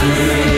free.